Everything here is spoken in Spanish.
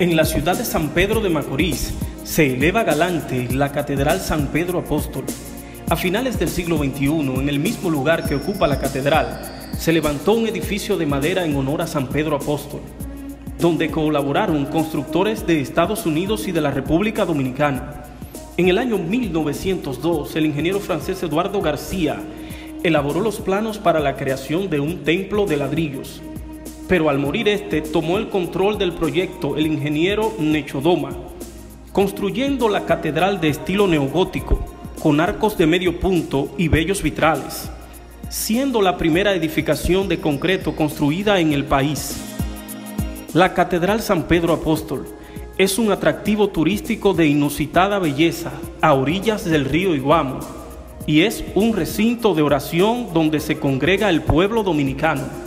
En la ciudad de San Pedro de Macorís se eleva galante la Catedral San Pedro Apóstol. A finales del siglo XXI, en el mismo lugar que ocupa la catedral, se levantó un edificio de madera en honor a San Pedro Apóstol, donde colaboraron constructores de Estados Unidos y de la República Dominicana. En el año 1902, el ingeniero francés Eduardo García elaboró los planos para la creación de un templo de ladrillos pero al morir este tomó el control del proyecto el ingeniero Nechodoma, construyendo la catedral de estilo neogótico, con arcos de medio punto y bellos vitrales, siendo la primera edificación de concreto construida en el país. La Catedral San Pedro Apóstol es un atractivo turístico de inusitada belleza a orillas del río Iguamo y es un recinto de oración donde se congrega el pueblo dominicano